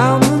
down